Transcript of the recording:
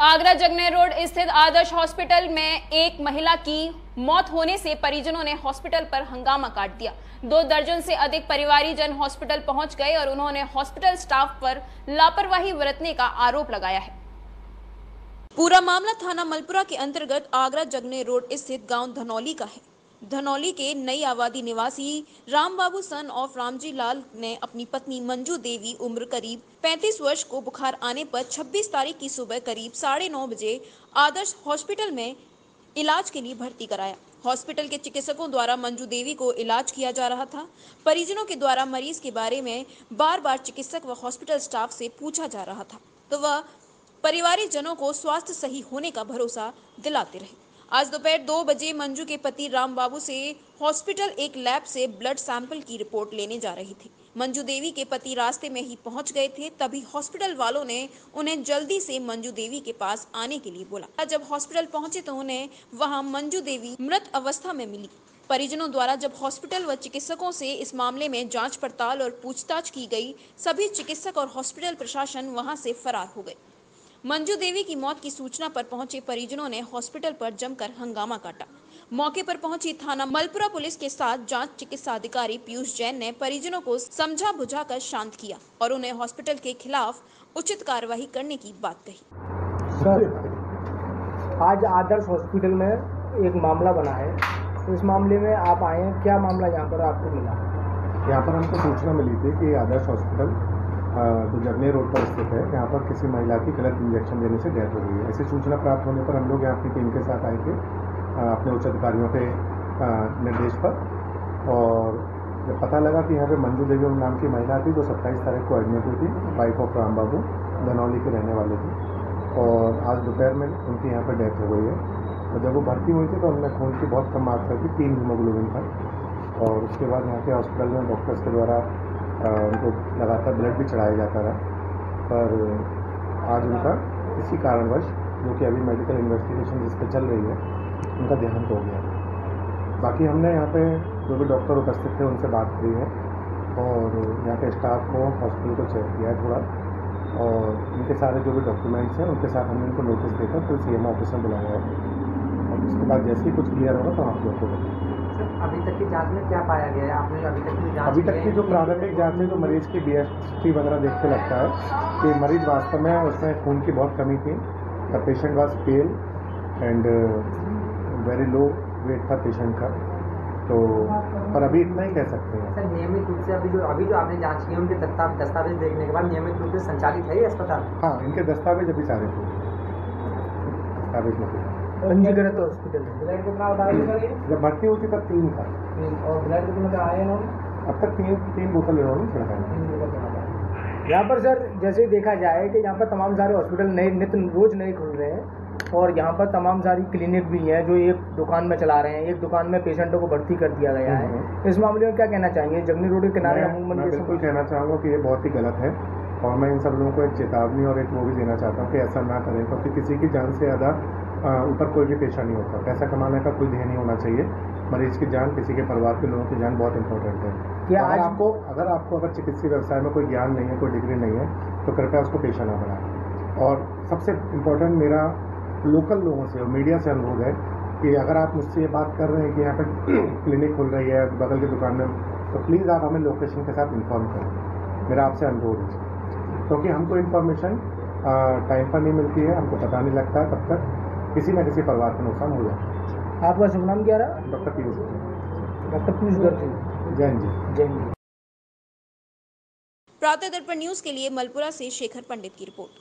आगरा जगने रोड स्थित आदर्श हॉस्पिटल में एक महिला की मौत होने से परिजनों ने हॉस्पिटल पर हंगामा काट दिया। दो दर्जन से अधिक परिवारी जन हॉस्पिटल पहुँच गए और उन्होंने हॉस्पिटल स्टाफ पर लापरवाही बरतने का आरोप लगाया है। पूरा मामला थाना मलपुरा के अंतर्गत आगरा जगने रोड स्थित गाँव धनौली का है। धनौली के नई आबादी निवासी राम बाबू सन ऑफ़ रामजी लाल ने अपनी पत्नी मंजू देवी उम्र करीब 35 वर्ष को बुखार आने पर 26 तारीख की सुबह करीब साढ़े नौ बजे आदर्श हॉस्पिटल में इलाज के लिए भर्ती कराया। हॉस्पिटल के चिकित्सकों द्वारा मंजू देवी को इलाज किया जा रहा था। परिजनों के द्वारा मरीज़ के बारे में बार बार चिकित्सक व हॉस्पिटल स्टाफ से पूछा जा रहा था। तो वह परिवारिक जनों को स्वास्थ्य सही होने का भरोसा दिलाते रहे। आज दोपहर दो बजे मंजू के पति राम बाबू से हॉस्पिटल एक लैब से ब्लड सैंपल की रिपोर्ट लेने जा रही थी। मंजू देवी के पति रास्ते में ही पहुँच गए थे, तभी हॉस्पिटल वालों ने उन्हें जल्दी से मंजू देवी के पास आने के लिए बोला। जब हॉस्पिटल पहुँचे तो उन्हें वहाँ मंजू देवी मृत अवस्था में मिली। परिजनों द्वारा जब हॉस्पिटल व चिकित्सकों से इस मामले में जाँच पड़ताल और पूछताछ की गई, सभी चिकित्सक और हॉस्पिटल प्रशासन वहाँ से फरार हो गए। मंजू देवी की मौत की सूचना पर पहुँचे परिजनों ने हॉस्पिटल पर जमकर हंगामा काटा। मौके पर पहुँची थाना मलपुरा पुलिस के साथ जाँच चिकित्सा अधिकारी पीयूष जैन ने परिजनों को समझा बुझाकर शांत किया और उन्हें हॉस्पिटल के खिलाफ उचित कार्यवाही करने की बात कही। सर आज आदर्श हॉस्पिटल में एक मामला बना है। इस मामले में आप आए हैं क्या मामला यहाँ पर आपको मिला? यहाँ पर हमको सूचना मिली थी कि आदर्श हॉस्पिटल जो जगने रोड पर स्थित है, यहाँ पर किसी महिला की गलत इंजेक्शन देने से डेथ हो गई है। ऐसी सूचना प्राप्त होने पर हम लोग यहाँ अपनी टीम के साथ आए थे अपने उच्च अधिकारियों के निर्देश पर। और जब पता लगा कि यहाँ पे मंजू देवी नाम की महिला थी, जो सत्ताईस तारीख को एडमिट हुई थी वाइफ ऑफ़ राम बाबू, धनौली के रहने वाले थे। और आज दोपहर में उनकी यहाँ पर डेथ हो गई है। और जब वो भर्ती हुई थी तो उनमें खून की, बहुत कम मात्रा थी तीन हीमोग्लोबिन था। और उसके बाद यहाँ के हॉस्पिटल में डॉक्टर्स के द्वारा उनको लगातार ब्लड भी चढ़ाया जाता रहा। पर आज उनका किसी कारणवश, जो कि अभी मेडिकल इन्वेस्टिगेशन जिस पर चल रही है, उनका देहांत हो गया। बाकी हमने यहाँ पे जो भी डॉक्टर उपस्थित थे, उनसे बात की है और यहाँ के स्टाफ को हॉस्पिटल को चेक किया है थोड़ा। और इनके सारे जो भी डॉक्यूमेंट्स हैं, उनके साथ हमने इनको नोटिस देकर फिर सी एम ऑफ़िस में बुलाया है। और उसके बाद जैसे ही कुछ क्लियर होगा तो आप लोग को बताएँगे अभी तक की जाँच में क्या पाया गया है? आपने अभी तक की जाँच अभी तक की जो प्रारंभिक जाँच है जो मरीज़ की बी टी वगैरह देख के लगता है कि मरीज़ वास्तव में उसमें खून की बहुत कमी थी। The patient was pale and very low weight था पेशेंट का। तो पर अभी इतना ही कह सकते हैं। सर नियमित रूप से अभी जो अभी जो आपने जाँच की उनके दस्तावेज़ देखने के बाद नियमित रूप से संचालित है ये अस्पताल? हाँ इनके दस्तावेज़ अभी सारे थे दस्तावेज़ में पंजीकृत हॉस्पिटल ब्लड कितना जब भर्ती होती तब तीन था। और ब्लड कितना आए इन्होंने? अब तक तीन तीन बोतल इन्होंने छिड़का यहाँ पर सर जैसे देखा जाए कि यहाँ पर तमाम सारे हॉस्पिटल नए नित्य रोज नए खुल रहे हैं और यहाँ पर तमाम सारी क्लिनिक भी हैं जो एक दुकान में चला रहे हैं एक दुकान में पेशेंटों को भर्ती कर दिया गया है। हम्म। इस मामले में क्या कहना चाहेंगे? जगनी रोड के किनारे मैं बिल्कुल कहना चाहूँगा कि ये बहुत ही गलत है। और मैं इन सब लोगों को एक चेतावनी और एक वो भी देना चाहता हूँ कि ऐसा ना करें क्योंकि तो किसी की जान से ज़्यादा ऊपर कोई भी पेशा नहीं होता। पैसा कमाने का कोई ध्येय नहीं होना चाहिए। मरीज़ की जान किसी के परिवार के लोगों की जान बहुत इंपॉर्टेंट है। क्या अगर आपको अगर आपको अगर चिकित्सीय व्यवसाय में कोई ज्ञान नहीं है कोई डिग्री नहीं है तो कृपया उसको पेशा ना बनाए। और सबसे इम्पोर्टेंट मेरा लोकल लोगों से और मीडिया से अनुरोध है कि अगर आप मुझसे ये बात कर रहे हैं कि यहाँ पर क्लिनिक खुल रही है बगल की दुकान में तो प्लीज़ आप हमें लोकेशन के साथ इन्फॉर्म करें। मेरा आपसे अनुरोध है। क्योंकि हमको इन्फॉर्मेशन टाइम पर नहीं मिलती है हमको पता नहीं लगता तब तक। किसी न किसी परिवार का नुकसान हो जाता है। आपका शुभ नाम क्या रहा? Doctor Piyush doctor Piyush Garg Jain ji. Jain ji. Pratah Darpan news के लिए मलपुरा से शेखर पंडित की रिपोर्ट।